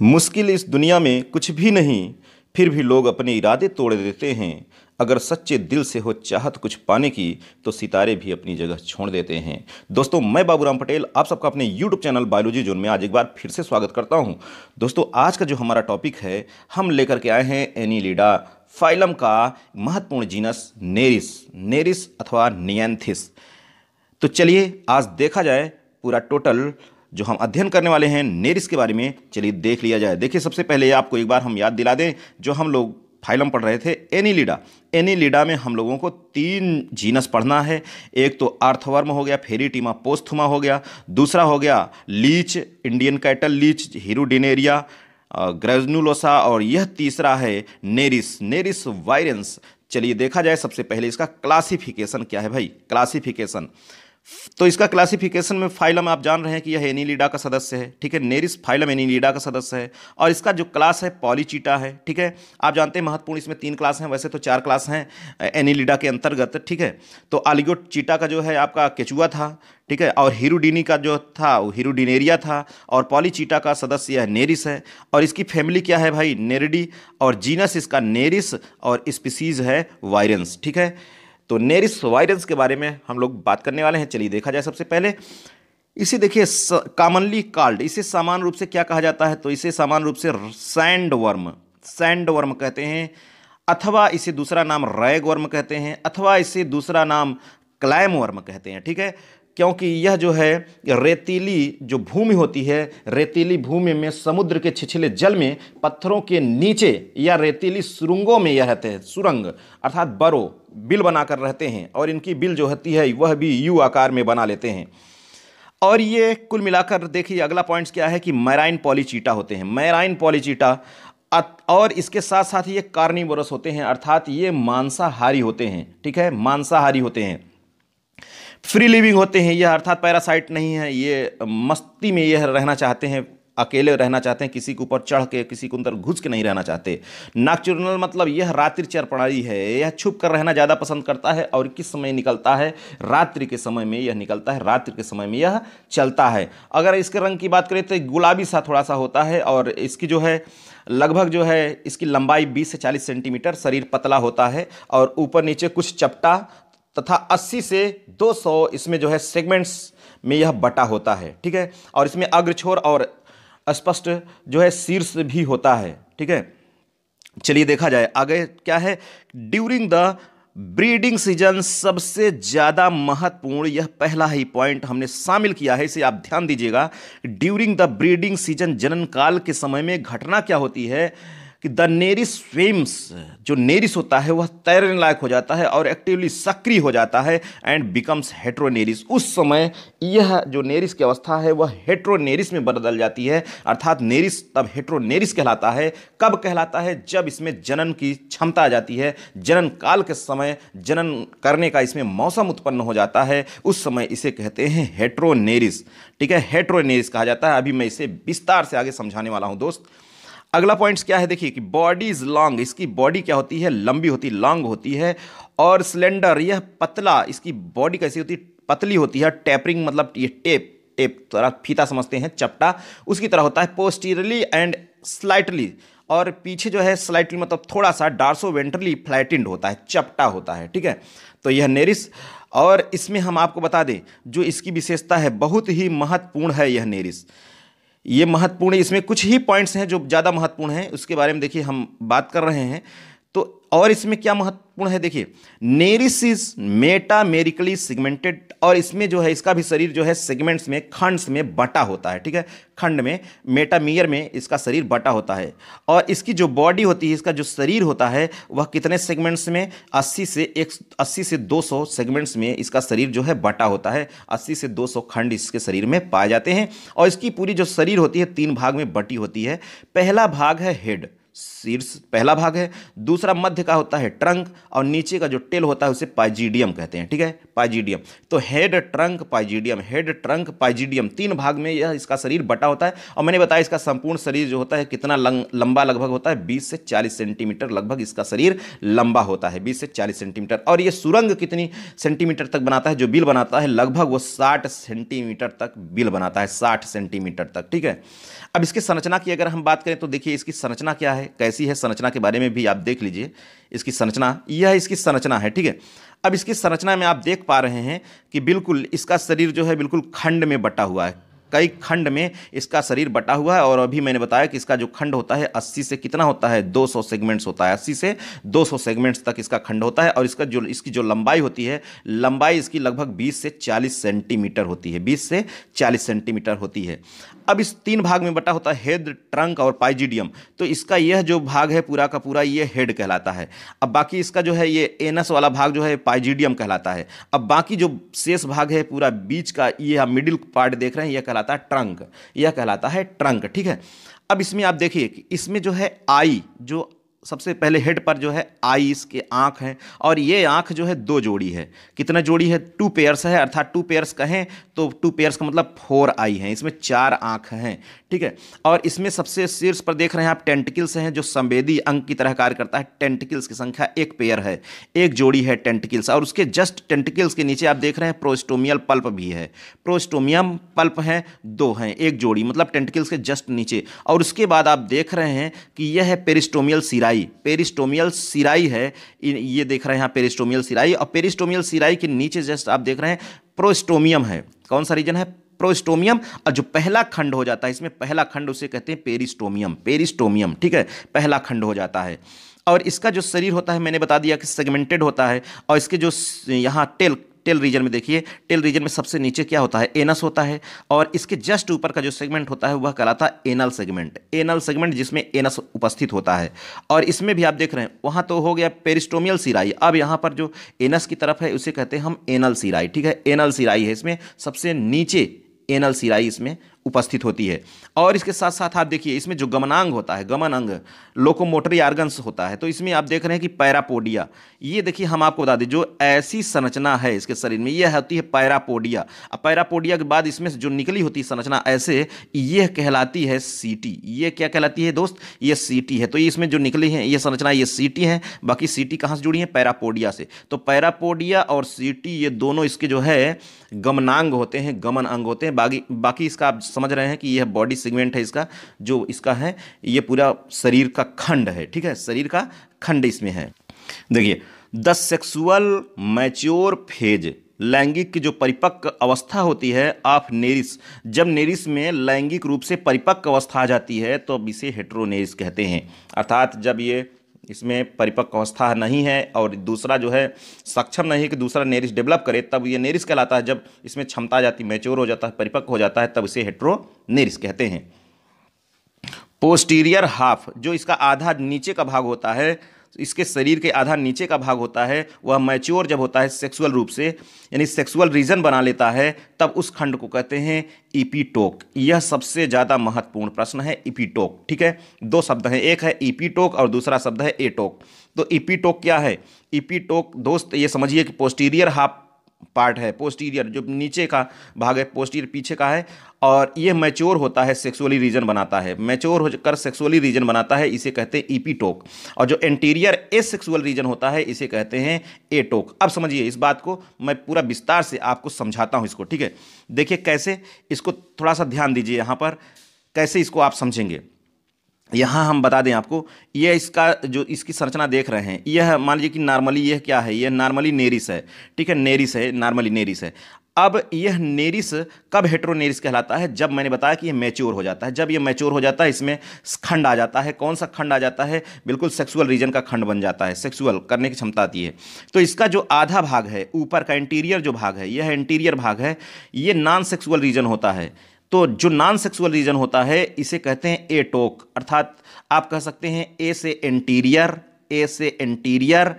मुश्किल इस दुनिया में कुछ भी नहीं, फिर भी लोग अपने इरादे तोड़ देते हैं। अगर सच्चे दिल से हो चाहत कुछ पाने की तो सितारे भी अपनी जगह छोड़ देते हैं। दोस्तों, मैं बाबूराम पटेल, आप सबका अपने यूट्यूब चैनल बायोलॉजी जोन में आज एक बार फिर से स्वागत करता हूँ। दोस्तों, आज का जो हमारा टॉपिक है, हम लेकर के आए हैं एनीलिडा फाइलम का महत्वपूर्ण जीनस नेरिस नेरिस अथवा नियंथिस। तो चलिए, आज देखा जाए पूरा टोटल जो हम अध्ययन करने वाले हैं नेरिस के बारे में, चलिए देख लिया जाए। देखिए, सबसे पहले आपको एक बार हम याद दिला दें, जो हम लोग फाइलम पढ़ रहे थे, एनीलिडा। एनीलिडा में हम लोगों को तीन जीनस पढ़ना है। एक तो आर्थवर्म हो गया फेरीटीमा पोस्थुमा हो गया, दूसरा हो गया leech, Indian cattle leech, Hirudinaria granulosa, और यह तीसरा है नेरिस नेरिस वायरेंस चलिए देखा जाए सबसे पहले इसका क्लासिफिकेशन क्या है भाई? क्लासिफिकेशन तो इसका क्लासिफिकेशन में फाइलम आप जान रहे हैं कि यह एनीलिडा का सदस्य है, ठीक है? नेरिस फाइलम एनीलिडा का सदस्य है और इसका जो क्लास है पॉलीचीटा है, ठीक है? आप जानते हैं महत्वपूर्ण इसमें तीन क्लास हैं, वैसे तो चार क्लास हैं एनीलिडा के अंतर्गत, ठीक है? तो आलिगोट चीटा का जो है आपका केचुआ था, ठीक है? और हीरोडिनी का जो था, वो हीरोडिनेरिया था और पॉलीचीटा का सदस्य यह नेरिस है और इसकी फैमिली क्या है भाई? नेरिडी और जीनस इसका नेरिस और स्पीसीज है वायरेंस ठीक है? तो नेरिस वायरस के बारे में हम लोग बात करने वाले हैं। चलिए देखा जाए सबसे पहले। इसे देखिए कॉमनली कॉल्ड इसे सामान्य रूप से क्या कहा जाता है? तो इसे सामान्य रूप से सैंड वर्म सैंड वर्म कहते हैं। अथवा इसे दूसरा नाम रैग वर्म कहते हैं। अथवा इसे दूसरा नाम क्लाइम वर्म कहते हैं, ठीक है? क्योंकि यह जो है, रेतीली जो भूमि होती है, रेतीली भूमि में, समुद्र के छिछले जल में, पत्थरों के नीचे या रेतीली सुरंगों में यह रहते हैं, सुरंग, अर्थात बरो, बिल बनाकर रहते हैं, और इनकी बिल जो होती है, वह भी यू आकार में बना लेते हैं। और ये कुल मिलाकर देखिए, अगला पॉइंट्स क्या है कि मैराइन पॉलीचीटा होते हैं। मैराइन पॉलीचीटा और इसके साथ साथ ये कार्निवोरस होते हैं, अर्थात ये मांसाहारी होते हैं, ठीक है? मांसाहारी होते हैं। फ्री लिविंग होते हैं, यह अर्थात पैरासाइट नहीं है, ये मस्ती में यह रहना चाहते हैं, अकेले रहना चाहते हैं, किसी के ऊपर चढ़ के, किसी के अंदर घुस के नहीं रहना चाहते। नाक्चुरनल मतलब यह रात्रिचर प्रणाली है, यह छुप कर रहना ज़्यादा पसंद करता है और किस समय निकलता है? रात्रि के समय में यह निकलता है, रात्रि के समय में यह चलता है। अगर इसके रंग की बात करें तो गुलाबी सा थोड़ा सा होता है और इसकी जो है, लगभग जो है, इसकी लंबाई 20 से 40 सेंटीमीटर, शरीर पतला होता है और ऊपर नीचे कुछ चपटा तथा 80 से 200 इसमें जो है सेगमेंट्स में यह बटा होता है, ठीक है? और इसमें अग्रछोर और स्पष्ट जो है शीर्ष भी होता है, ठीक है? चलिए देखा जाए, आगे क्या है? ड्यूरिंग द ब्रीडिंग सीज़न सबसे ज़्यादा महत्वपूर्ण यह पहला ही पॉइंट हमने शामिल किया है, इसे आप ध्यान दीजिएगा। ड्यूरिंग द ब्रीडिंग सीज़न जनन काल के समय में घटना क्या होती है? कि द नेरिस स्विम्स, जो नेरिस होता है, वह तैरने लायक हो जाता है और एक्टिवली सक्रिय हो जाता है एंड बिकम्स हेट्रोनेरिस उस समय यह जो नेरिस की अवस्था है, वह हेट्रोनेरिस में बदल जाती है। अर्थात नेरिस तब हेट्रोनेरिस कहलाता है। कब कहलाता है? जब इसमें जनन की क्षमता आ जाती है। जनन काल के समय, जनन करने का इसमें मौसम उत्पन्न हो जाता है। उस समय इसे कहते हैं हेट्रोनेरिस ठीक है? हेट्रोनेरिस कहा जाता है। अभी मैं इसे विस्तार से आगे समझाने वाला हूँ, दोस्त। अगला पॉइंट्स क्या है? देखिए कि बॉडी इज़ लॉन्ग इसकी बॉडी क्या होती है? लंबी होती है लॉन्ग होती है। और सिलेंडर यह पतला, इसकी बॉडी कैसी होती? है पतली होती है। टैपरिंग मतलब ये टेप टेप तरह फीता समझते हैं, चपटा। उसकी तरह होता है पोस्टीरली एंड स्लाइटली और पीछे जो है स्लाइटली मतलब थोड़ा सा डार्सो वेंट्रली फ्लैटिंड होता है, चपटा होता है, ठीक है? तो यह नेरिस और इसमें हम आपको बता दें, जो इसकी विशेषता है, बहुत ही महत्वपूर्ण है यह नेरिस ये महत्वपूर्ण इसमें कुछ ही पॉइंट्स हैं जो ज़्यादा महत्वपूर्ण हैं। उसके बारे में देखिए, हम बात कर रहे हैं। तो और इसमें क्या महत्वपूर्ण है? देखिए नेरिस इज़ मेटामेरिकली सिगमेंटेड और इसमें जो है, इसका भी शरीर जो है सेगमेंट्स में, खंड्स में बटा होता है, ठीक है? खंड में मेटामियर में इसका शरीर बटा होता है। और इसकी जो बॉडी होती है, इसका जो शरीर होता है, वह कितने सेगमेंट्स में? 80 से एक 80 से 200 सेगमेंट्स में इसका शरीर जो है, बटा होता है। 80 से 200 खंड इसके शरीर में पाए जाते हैं। और इसकी पूरी जो शरीर होती है, तीन भाग में बटी होती है। पहला भाग है हेड शीर्ष पहला भाग है दूसरा मध्य का होता है ट्रंक और नीचे का जो टेल होता है उसे पाइजीडियम कहते हैं ठीक है? पाइजीडियम तो head trunk pygidium head trunk pygidium तीन भाग में यह इसका शरीर बटा होता है और मैंने बताया इसका संपूर्ण शरीर जो होता है कितना लंग, लंबा लगभग होता है? बीस से चालीस सेंटीमीटर लगभग इसका शरीर लंबा होता है बीस से चालीस सेंटीमीटर और ये सुरंग कितनी सेंटीमीटर तक बनाता है? जो बिल बनाता है लगभग वो साठ सेंटीमीटर तक बिल बनाता है साठ सेंटीमीटर तक ठीक है? अब इसकी संरचना की अगर हम बात करें तो देखिए इसकी संरचना क्या है? कैसी है संरचना के बारे में भी आप देख लीजिए। इसकी संरचना, यह इसकी संरचना है, ठीक है? अब इसकी संरचना में आप देख पा रहे हैं कि बिल्कुल इसका शरीर जो है बिल्कुल खंड में बटा हुआ है। कई खंड में इसका शरीर बटा हुआ है और अभी मैंने बताया कि इसका जो खंड होता है 80 से कितना होता है? 200 सेगमेंट्स होता है। 80 से 200 सेगमेंट्स तक इसका खंड होता है और इसका जो, इसकी जो लंबाई होती है, लंबाई इसकी लगभग 20 से 40 सेंटीमीटर होती है। 20 से 40 सेंटीमीटर होती है। अब इस तीन भाग में बटा होता है हेड, ट्रंक और पाइजिडियम। तो इसका यह जो भाग है पूरा का पूरा ये हेड कहलाता है। अब बाकी इसका जो है ये एनस वाला भाग जो है पाइजिडियम कहलाता है। अब बाकी जो शेष भाग है पूरा बीच का, ये मिडिल पार्ट देख रहे हैं यह कहलाता है ट्रंक, यह कहलाता है ट्रंक, ठीक है? अब इसमें आप देखिए कि इसमें जो है आई, जो सबसे पहले हेड पर जो है आईस के आँख हैं और ये आँख जो है दो जोड़ी है। कितना जोड़ी है? टू पेयर्स है, अर्थात टू पेयर्स कहें तो टू पेयर्स का मतलब फोर आई हैं। इसमें चार आँख हैं, ठीक है? और इसमें सबसे शीर्ष पर देख रहे हैं आप टेंटिकल्स हैं जो संवेदी अंग की तरह कार्य करता है। टेंटिकल्स की संख्या एक पेयर है, एक जोड़ी है टेंटिकल्स और उसके जस्ट टेंटिकल्स के नीचे आप देख रहे हैं प्रोस्टोमियल पल्प भी है। प्रोस्टोमियम पल्प हैं, दो हैं, एक जोड़ी मतलब टेंटिकल्स के जस्ट नीचे। और उसके बाद आप देख रहे हैं कि यह है पेरिस्टोमियल सिराई सिराई, पेरिस्टोमियल सिराई है। ये देख रहे हैं यहाँ पेरिस्टोमियल सिराई। और पेरिस्टोमियल सिराई के नीचे जस्ट आप देख रहे हैं, प्रोस्टोमियम है। कौन सा रीजन है? प्रोस्टोमियम। और जो पहला खंड हो जाता है, इसमें पहला खंड उसे कहते हैं पेरिस्टोमियम। पेरिस्टोमियम, ठीक है? पहला खंड हो जाता है। और इसका जो शरीर होता है, मैंने बता दिया कि सेगमेंटेड होता है। और इसके जो यहाँ टेल टेल रीजन में देखिए, टेल रीजन में सबसे नीचे क्या होता है? एनस होता है और इसके जस्ट ऊपर का जो सेगमेंट होता है, वह कहलाता है एनल सेगमेंट। एनल सेगमेंट जिसमें एनस उपस्थित होता है। और इसमें भी आप देख रहे हैं, वहाँ तो हो गया पेरिस्टोमियल सिराई। अब यहाँ पर जो एनस की तरफ़ है, उसे कहते हैं हम एनल सिराई। ठीक है? एनल सिराई है इसमें। सबसे नीचे एनल सिराई इसमें उपस्थित होती है। और इसके साथ साथ आप देखिए, इसमें जो गमनांग होता है गमन अंग लोकोमोटरी आर्गन्स होता है तो इसमें आप देख रहे हैं कि पैरापोडिया, ये देखिए हम आपको बता दें, जो ऐसी संरचना है इसके शरीर में, यह होती है पैरापोडिया। अब पैरापोडिया के बाद इसमें जो निकली होती है संरचना ऐसे, यह कहलाती है सीटी ये क्या कहलाती है दोस्त? ये सीटी है। तो इसमें जो निकली है ये संरचना ये सीटी है, बाकी सीटी कहाँ से जुड़ी है? पैरापोडिया से। तो पैरापोडिया और सीटी ये दोनों इसके जो है, गमनांग होते हैं गमन अंग होते हैं, बाकी बाकी इसका आप समझ रहे हैं कि यह बॉडी सेगमेंट है इसका, जो इसका है, ये पूरा शरीर का खंड है, ठीक है? शरीर का खंड इसमें है। देखिए, द सेक्सुअल मैच्योर फ़ेज़, लैंगिक की जो परिपक्व अवस्था होती है, ऑफ़ नेरिस, जब नेरिस में लैंगिक रूप से परिपक्व अवस्था आ जाती है तो अब इसे हेट्रोनेरिस कहते हैं। अर्थात जब ये इसमें परिपक्व अवस्था नहीं है और दूसरा जो है, सक्षम नहीं है कि दूसरा नेरिस डेवलप करे, तब ये नेरिस कहलाता है। जब इसमें क्षमता आ जाती मैच्योर हो जाता है, परिपक्व हो जाता है, तब इसे हेट्रो नेरिस कहते हैं। पोस्टीरियर हाफ़ जो इसका आधा नीचे का भाग होता है इसके शरीर के आधा नीचे का भाग होता है, वह मैच्योर जब होता है सेक्सुअल रूप से, यानी सेक्सुअल रीजन बना लेता है, तब उस खंड को कहते हैं ईपीटोक यह सबसे ज़्यादा महत्वपूर्ण प्रश्न है ईपीटोक ठीक है? दो शब्द हैं, एक है ईपीटोक और दूसरा शब्द है एटोक। तो ईपीटोक क्या है? ईपीटोक दोस्त, ये समझिए कि पोस्टीरियर हाफ़ पार्ट है पोस्टीरियर जो नीचे का भाग है पोस्टीरियर पीछे का है, और ये मैच्योर होता है सेक्सुअली रीजन बनाता है। मैच्योर होकर सेक्सुअली रीजन बनाता है, इसे कहते हैं ईपीटोक और जो एंटीरियर ए सेक्सुअल रीजन होता है, इसे कहते हैं ए टोक अब समझिए इस बात को, मैं पूरा विस्तार से आपको समझाता हूँ इसको, ठीक है? देखिए कैसे, इसको थोड़ा सा ध्यान दीजिए यहाँ पर, कैसे इसको आप समझेंगे। यहाँ हम बता दें आपको, यह इसका जो इसकी संरचना देख रहे हैं, यह मान लीजिए कि नॉर्मली यह क्या है? यह नॉर्मली नेरिस है, ठीक है? नेरिस है, नॉर्मली नेरिस है। अब यह नेरिस कब हेट्रोनेरिस कहलाता है? जब मैंने बताया कि यह मैच्योर हो जाता है। जब यह मैच्योर हो जाता है, इसमें खंड आ जाता है। कौन सा खंड आ जाता है? बिल्कुल सेक्सुअल रीजन का खंड बन जाता है। सेक्सुअल करने की क्षमता आती है। तो इसका जो आधा भाग है, ऊपर का इंटीरियर जो भाग है, यह इंटीरियर भाग है। ये नॉन सेक्सुअल रीजन होता है। तो जो नॉन सेक्सुअल रीजन होता है, इसे कहते हैं ए टोक अर्थात आप कह सकते हैं ए से एंटीरियर ए से एंटीरियर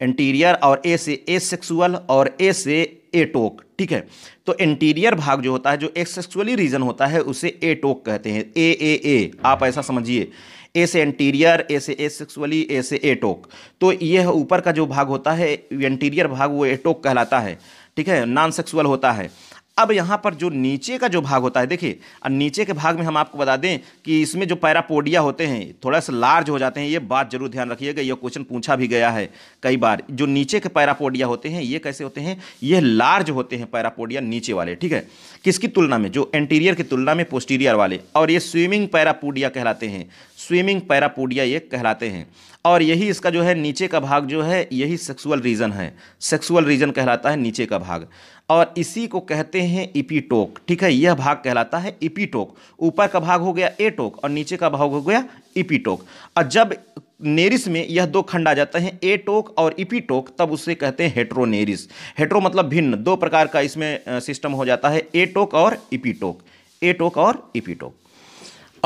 एंटीरियर और ए से ए सेक्सुअल और ए से ए टोक ठीक है? तो एंटीरियर भाग जो होता है, जो एक सेक्सुअली रीजन होता है, उसे ए टोक कहते हैं। ए ए ए आप ऐसा समझिए। ए से एंटीरियर ए से ए सेक्सुअली ए से ए टोक तो यह ऊपर का जो भाग होता है एंटीरियर भाग वो ए टोक कहलाता है। ठीक है? नॉन सेक्सुअल होता है। अब यहाँ पर जो नीचे का जो भाग होता है, देखिए, अब नीचे के भाग में हम आपको बता दें कि इसमें जो पैरापोडिया होते हैं, थोड़ा सा लार्ज हो जाते हैं, ये बात ज़रूर ध्यान रखिएगा, ये क्वेश्चन पूछा भी गया है कई बार। जो नीचे के पैरापोडिया होते हैं, ये कैसे होते हैं? ये लार्ज होते हैं पैरापोडिया नीचे वाले, ठीक है? किसकी तुलना में? जो एंटीरियर की तुलना में पोस्टीरियर वाले। और ये स्विमिंग पैरापोडिया कहलाते हैं। स्विमिंग पैरापोडिया ये कहलाते हैं। और यही इसका जो है, नीचे का भाग जो है, यही सेक्सुअल रीजन है। सेक्सुअल रीजन कहलाता है नीचे का भाग। और इसी को कहते हैं इपीटोक। ठीक है, यह भाग कहलाता है इपीटोक। ऊपर का भाग हो गया ए टोक और नीचे का भाग हो गया इपीटोक। और जब नेरिस में यह दो खंड आ जाते हैं ए टोक और इपीटोक, तब उसे कहते हैं हेट्रोनेरिस। हेट्रो मतलब भिन्न, दो प्रकार का इसमें सिस्टम हो जाता है ए टोक और इपीटोक। टोक और इपीटोक।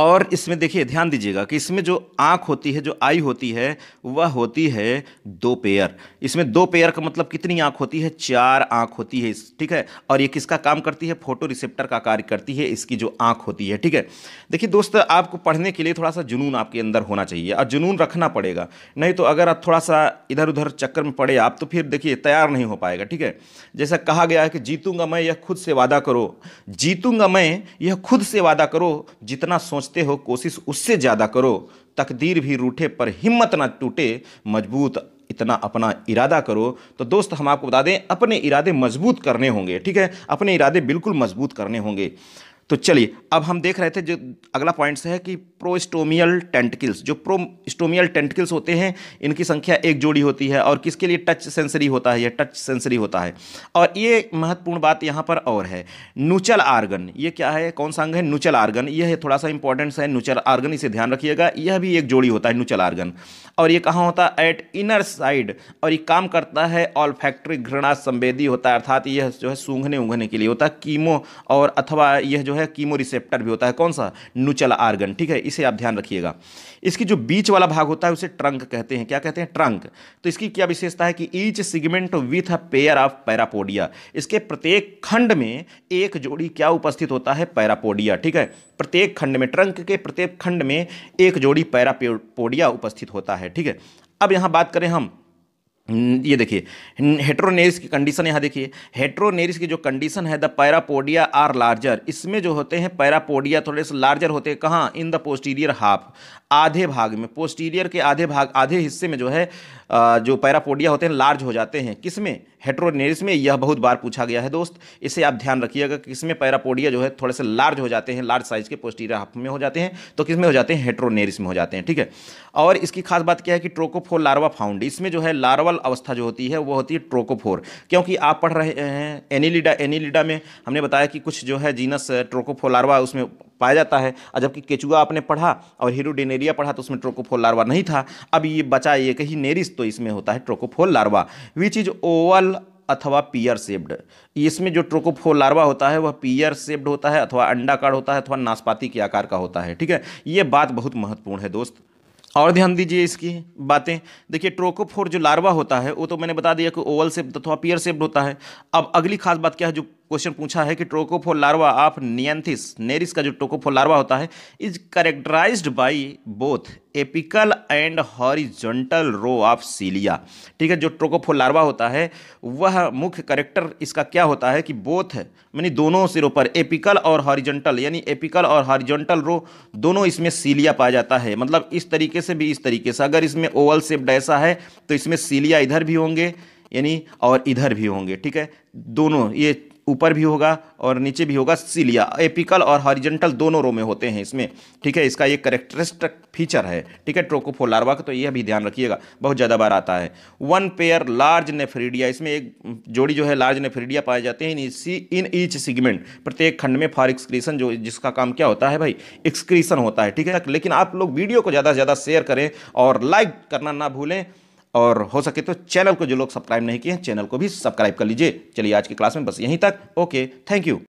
और इसमें देखिए, ध्यान दीजिएगा कि इसमें जो आँख होती है, जो आई होती है, वह होती है दो पेयर। इसमें दो पेयर का मतलब कितनी आँख होती है? चार आँख होती है ठीक है? और ये किसका काम करती है? फ़ोटो रिसेप्टर का कार्य करती है, इसकी जो आँख होती है, ठीक है? देखिए दोस्त, आपको पढ़ने के लिए थोड़ा सा जुनून आपके अंदर होना चाहिए और जुनून रखना पड़ेगा। नहीं तो अगर आप थोड़ा सा इधर उधर चक्कर में पड़े आप तो फिर देखिए तैयार नहीं हो पाएगा, ठीक है? जैसा कहा गया है कि जीतूँगा मैं, यह खुद से वादा करो। जीतूँगा मैं, यह खुद से वादा करो, जितना सोच सोचते हो, कोशिश उससे ज़्यादा करो। तकदीर भी रूठे पर हिम्मत ना टूटे। मज़बूत इतना अपना इरादा करो। तो दोस्त, हम आपको बता दें, अपने इरादे मज़बूत करने होंगे, ठीक है? अपने इरादे बिल्कुल मज़बूत करने होंगे। तो चलिए, अब हम देख रहे थे जो अगला पॉइंट्स है कि प्रोस्टोमियल टेंटिकल्स जो प्रोस्टोमियल टेंटिकल्स होते हैं, इनकी संख्या एक जोड़ी होती है और किसके लिए टच सेंसरी होता है ये टच सेंसरी होता है? और ये महत्वपूर्ण बात यहाँ पर और है नुचल आर्गन ये क्या है? कौन सा अंग है? नुचल आर्गन यह है थोड़ा सा इंपॉर्टेंस है नुचल आर्गन इसे ध्यान रखिएगा, यह भी एक जोड़ी होता है नुचल आर्गन और ये कहाँ होता? है एट इनर साइड और ये काम करता है ऑल फैक्ट्री घृणा संवेदी होता है, अर्थात यह जो है सूंघने ऊँघने के लिए होता है कीमो और अथवा यह जो है कीमो रिसेप्टर भी होता है। कौन सा? Nuchal organ. ठीक है, इसे आप ध्यान रखिएगा। इसकी जो बीच वाला भाग होता है, उसे ट्रंक कहते हैं। क्या कहते हैं? ट्रंक। तो इसकी क्या विशेषता है कि each segment with a pair of parapodia इसके प्रत्येक खंड में एक जोड़ी क्या उपस्थित होता है? पैरापोडिया ठीक है? प्रत्येक खंड में, ट्रंक के प्रत्येक खंड में एक जोड़ी पैरापोडिया उपस्थित होता है। ठीक है? अब यहाँ बात करें हम ये देखिए हेट्रोनेरिस की कंडीशन यहाँ देखिए हेट्रोनेरिस की जो कंडीशन है द पैरापोडिया आर लार्जर इसमें जो होते हैं पैरापोडिया थोड़े से लार्जर होते हैं। कहाँ? इन द पोस्टीरियर हाफ़ आधे भाग में। पोस्टीरियर के आधे भाग, आधे हिस्से में जो है जो पैरापोडिया होते हैं, लार्ज हो जाते हैं। किसमें हेट्रोनेरिस में यह बहुत बार पूछा गया है दोस्त। इसे आप ध्यान रखिएगा किसमें पैरापोडिया जो है, थोड़े से लार्ज हो जाते हैं, लार्ज साइज़ के पोस्टीरियर हाफ़ में हो जाते हैं तो किसमें हो जाते हैं? हेट्रोनेरिस में हो जाते हैं, ठीक है? और इसकी खास बात क्या है कि ट्रोकोफोर लार्वा फाउंड, इसमें जो है लार्वल अवस्था जो होती है, वो होती है ट्रोकोफोर। क्योंकि आप पढ़ रहे हैं, एनिलिडा एनिलिडा में हमने बताया कि कुछ जो है जीनस, ट्रोकोफोर लार्वा, उसमें पाया जाता है। और जबकि केचुआ आपने पढ़ा और हीरोडेनेरिया पढ़ा तो उसमें ट्रोकोफोल लार्वा नहीं था। अब ये बचा एक ही नेरिस तो इसमें होता है trochophore larva. Which is oval अथवा पियर सेप्ड इसमें जो ट्रोकोफोल लार्वा होता है वह पियर सेप्ड होता है अथवा अंडाकार होता है अथवा नाशपाती के आकार का होता है, ठीक है? ये बात बहुत महत्वपूर्ण है दोस्त। और ध्यान दीजिए इसकी बातें। देखिए, ट्रोकोफोर जो लार्वा होता है, वो तो मैंने बता दिया कि ओवल सेप्ड अथवा पियर सेप्ड होता है। अब अगली खास बात क्या है जो क्वेश्चन पूछा है कि trochophore larva of Neanthes, Nereis का जो ट्रोकोफोर लार्वा होता है, is characterized by both apical and horizontal row of cilia. ठीक है, जो ट्रोकोफोर लार्वा होता है, वह मुख्य करेक्टर इसका क्या होता है कि बोथ, यानी दोनों सिरों पर एपिकल और हॉरिजॉन्टल, यानी एपिकल और हॉरिजॉन्टल रो दोनों इसमें सीलिया पाया जाता है। मतलब इस तरीके से भी इस तरीके से। अगर इसमें ओवल शेप्ड ऐसा है तो इसमें सीलिया इधर भी होंगे, यानी और इधर भी होंगे। ठीक है, दोनों, ये ऊपर भी होगा और नीचे भी होगा। सीलिया, एपिकल और हॉरिजेंटल दोनों रो में होते हैं इसमें। ठीक है, इसका एक करेक्टरिस्टिक फीचर है। ठीक है ट्रोकोफोर लार्वा का तो यह भी ध्यान रखिएगा, बहुत ज़्यादा बार आता है। वन पेयर लार्ज नेफ्रीडिया, इसमें एक जोड़ी जो है लार्ज नेफ्रीडिया पाए जाते हैं इन ईच सिगमेंट। प्रत्येक खंड में फॉर एक्सक्रीसन जो, जिसका काम क्या होता है भाई? एक्सक्रीसन होता है, ठीक है? लेकिन आप लोग वीडियो को ज़्यादा से ज़्यादा शेयर करें और लाइक करना ना भूलें। और हो सके तो चैनल को जो लोग सब्सक्राइब नहीं किए हैं, चैनल को भी सब्सक्राइब कर लीजिए। चलिए आज की क्लास में बस यहीं तक। Okay thank you